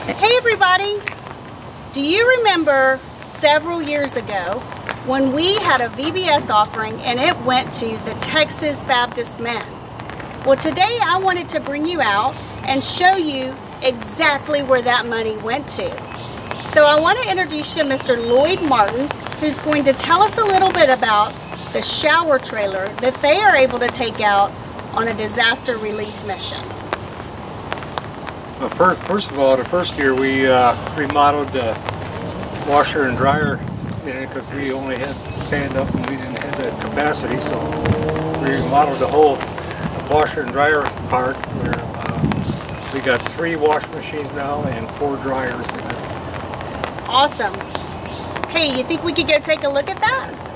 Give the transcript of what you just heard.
Hey everybody! Do you remember several years ago when we had a VBS offering and it went to the Texas Baptist Men? Well today I wanted to bring you out and show you exactly where that money went to. So I want to introduce you to Mr. Lloyd Martin who's going to tell us a little bit about the shower trailer that they are able to take out on a disaster relief mission. Well, first, first of all, the first year we uh, remodeled the washer and dryer in it because we only had stand up and we didn't have the capacity. So we remodeled the whole washer and dryer part where uh, we got three wash machines now and four dryers in it. Awesome. Hey, you think we could go take a look at that?